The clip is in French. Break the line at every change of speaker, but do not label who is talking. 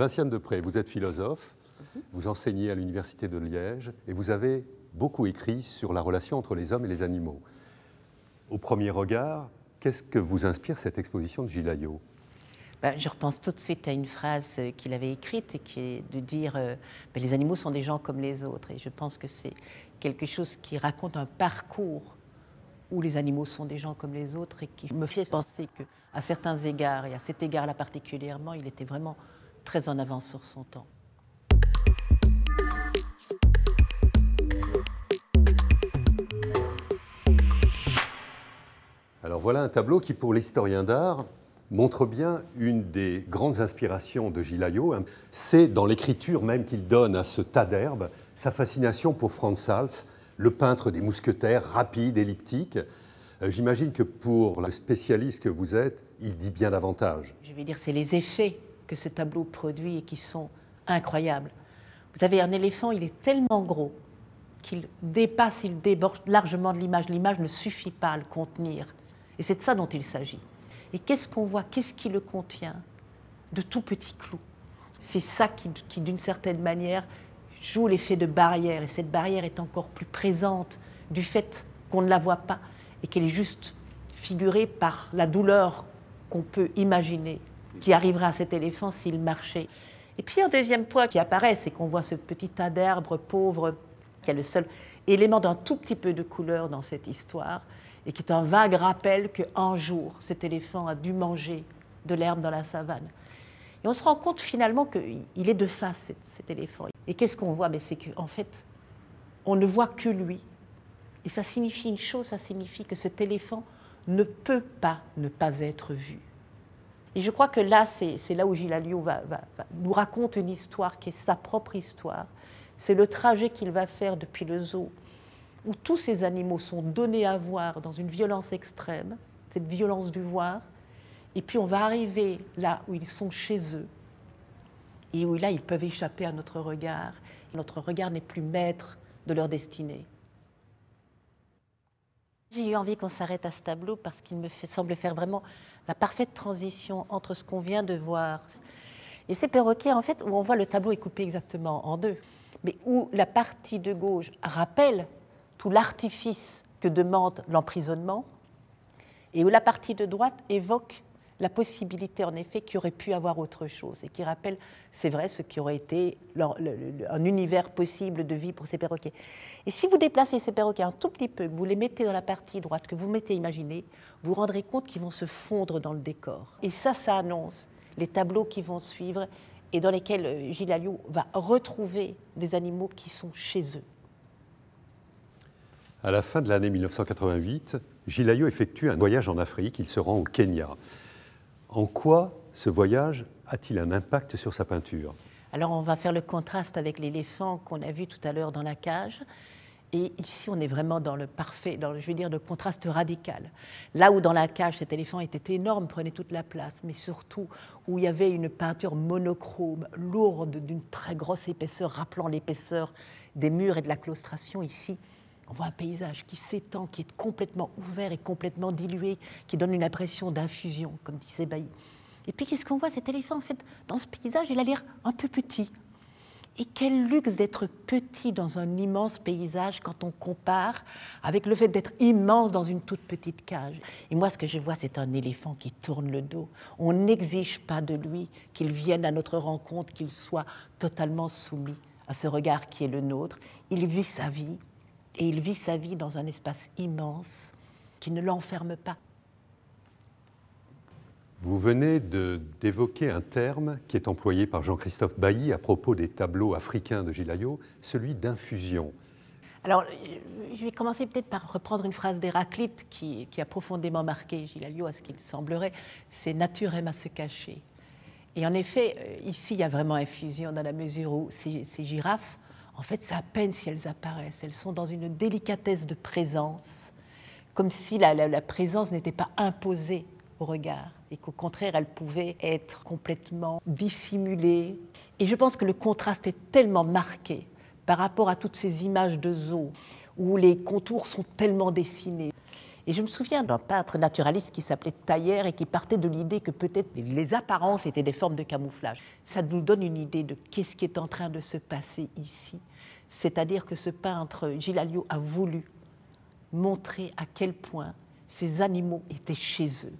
Vinciane Depré, vous êtes philosophe, vous enseignez à l'Université de Liège et vous avez beaucoup écrit sur la relation entre les hommes et les animaux. Au premier regard, qu'est-ce que vous inspire cette exposition de Gilles Ayot
ben, je repense tout de suite à une phrase euh, qu'il avait écrite et qui est de dire euh, ben, les animaux sont des gens comme les autres. Et je pense que c'est quelque chose qui raconte un parcours où les animaux sont des gens comme les autres et qui me fait penser qu'à certains égards, et à cet égard-là particulièrement, il était vraiment très en avance sur son temps.
Alors voilà un tableau qui, pour l'historien d'art, montre bien une des grandes inspirations de Gilles Ayot. C'est dans l'écriture même qu'il donne à ce tas d'herbes sa fascination pour Franz Hals, le peintre des mousquetaires, rapide, elliptique. Euh, j'imagine que pour le spécialiste que vous êtes, il dit bien davantage.
Je vais dire, c'est les effets que ce tableau produit et qui sont incroyables. Vous avez un éléphant, il est tellement gros qu'il dépasse, il déborde largement de l'image. L'image ne suffit pas à le contenir. Et c'est de ça dont il s'agit. Et qu'est-ce qu'on voit? Qu'est-ce qui le contient? De tout petits clous. C'est ça qui, qui d'une certaine manière, joue l'effet de barrière. Et cette barrière est encore plus présente du fait qu'on ne la voit pas et qu'elle est juste figurée par la douleur qu'on peut imaginer qui arriverait à cet éléphant s'il marchait. Et puis un deuxième point qui apparaît, c'est qu'on voit ce petit tas d'herbes pauvre qui est le seul élément d'un tout petit peu de couleur dans cette histoire et qui est un vague rappel qu'un jour, cet éléphant a dû manger de l'herbe dans la savane. Et on se rend compte finalement qu'il est de face, cet, éléphant. Et qu'est-ce qu'on voit? Ben, C'est qu'en fait, on ne voit que lui. Et ça signifie une chose, ça signifie que cet éléphant ne peut pas ne pas être vu. Et je crois que là, c'est là où Gilles Alliot nous raconte une histoire qui est sa propre histoire. C'est le trajet qu'il va faire depuis le zoo, où tous ces animaux sont donnés à voir dans une violence extrême, cette violence du voir, et puis on va arriver là où ils sont chez eux, et où là ils peuvent échapper à notre regard. notre regard n'est plus maître de leur destinée. J'ai eu envie qu'on s'arrête à ce tableau parce qu'il me semble faire vraiment la parfaite transition entre ce qu'on vient de voir. Et ces perroquets, en fait, où on voit le tableau est coupé exactement en deux, mais où la partie de gauche rappelle tout l'artifice que demande l'emprisonnement, et où la partie de droite évoque la possibilité, en effet, qu'il aurait pu avoir autre chose et qui rappelle, c'est vrai, ce qui aurait été un univers possible de vie pour ces perroquets. Et si vous déplacez ces perroquets un tout petit peu, que vous les mettez dans la partie droite, que vous mettez imaginé, vous vous rendrez compte qu'ils vont se fondre dans le décor. Et ça, ça annonce les tableaux qui vont suivre et dans lesquels euh, Gilles va retrouver des animaux qui sont chez eux.
À la fin de l'année 1988, Gilles effectue un voyage en Afrique. Il se rend au Kenya. En quoi ce voyage a-t-il un impact sur sa peinture?
Alors on va faire le contraste avec l'éléphant qu'on a vu tout à l'heure dans la cage. Et ici, on est vraiment dans le parfait, dans je veux dire, le contraste radical. Là où dans la cage, cet éléphant était énorme, prenait toute la place, mais surtout où il y avait une peinture monochrome, lourde, d'une très grosse épaisseur, rappelant l'épaisseur des murs et de la claustration, ici, on voit un paysage qui s'étend, qui est complètement ouvert et complètement dilué, qui donne une impression d'infusion, comme disait Bailly. Et puis qu'est-ce qu'on voit? Cet éléphant, en fait, dans ce paysage, il a l'air un peu petit. Et quel luxe d'être petit dans un immense paysage quand on compare avec le fait d'être immense dans une toute petite cage. Et moi, ce que je vois, c'est un éléphant qui tourne le dos. On n'exige pas de lui qu'il vienne à notre rencontre, qu'il soit totalement soumis à ce regard qui est le nôtre. Il vit sa vie, et il vit sa vie dans un espace immense qui ne l'enferme pas.
Vous venez d'évoquer un terme qui est employé par Jean-Christophe Bailly à propos des tableaux africains de Gilles celui d'infusion.
Alors, je vais commencer peut-être par reprendre une phrase d'Héraclite qui, a profondément marqué Gilles à ce qu'il semblerait, c'est « nature aime à se cacher ». Et en effet, euh, ici, il y a vraiment infusion dans la mesure où ces girafes en fait, c'est à peine si elles apparaissent. Elles sont dans une délicatesse de présence, comme si la, présence n'était pas imposée au regard et qu'au contraire, elle pouvait être complètement dissimulée. Et je pense que le contraste est tellement marqué par rapport à toutes ces images de zoo où les contours sont tellement dessinés. Et je me souviens d'un peintre naturaliste qui s'appelait Taillère et qui partait de l'idée que peut-être les apparences étaient des formes de camouflage. Ça nous donne une idée de qu'est-ce qui est en train de se passer ici. C'est-à-dire que ce peintre, Gilles a voulu montrer à quel point ces animaux étaient chez eux